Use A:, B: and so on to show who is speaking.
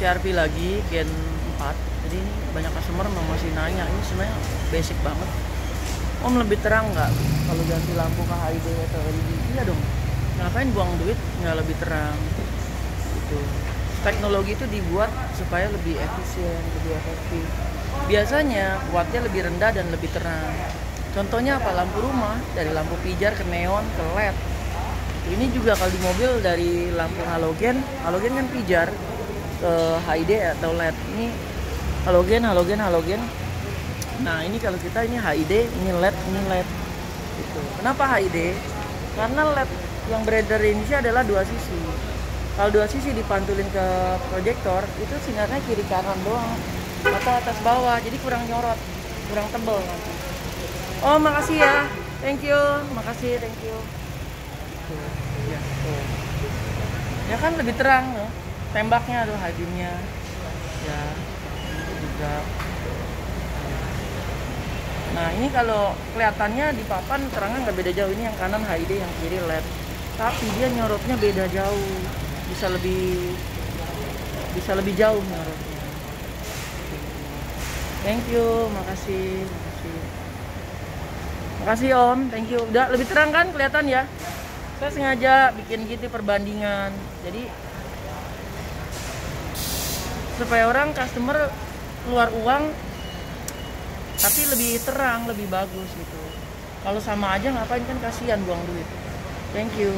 A: CRV lagi Gen 4 jadi ini banyak customer masih nanya ini sebenarnya basic banget. Om lebih terang nggak kalau ganti lampu ke HID atau LED iya dong. Ngapain buang duit nggak lebih terang? Gitu. Teknologi itu dibuat supaya lebih efisien lebih efektif. Biasanya wattnya lebih rendah dan lebih terang. Contohnya apa? Lampu rumah dari lampu pijar ke neon ke led. Ini juga kalau di mobil dari lampu halogen halogen kan pijar ke HID atau LED ini halogen halogen halogen. Nah ini kalau kita ini HID ini LED ini LED gitu. Kenapa HID karena LED yang beredar di Indonesia adalah dua sisi. Kalau dua sisi dipantulin ke proyektor itu sinarnya kiri kanan doang. Atau atas bawah jadi kurang nyorot kurang tebel. Oh makasih ya. Thank you. Makasih thank you. Tuh ya ya kan lebih terang ya. Tembaknya tuh hadimnya ya ini juga. Nah ini kalau kelihatannya di papan terangnya nggak beda jauh. Ini yang kanan HID yang kiri LED tapi dia nyorotnya beda jauh. Bisa lebih bisa lebih jauh nyorotnya. Thank you makasih makasih. Makasih om. Thank you. Udah lebih terang kan kelihatan ya? Saya sengaja bikin gitu perbandingan. Jadi supaya orang customer keluar uang tapi lebih terang lebih bagus gitu. Kalau sama aja ngapain kan kasihan buang duit. Thank you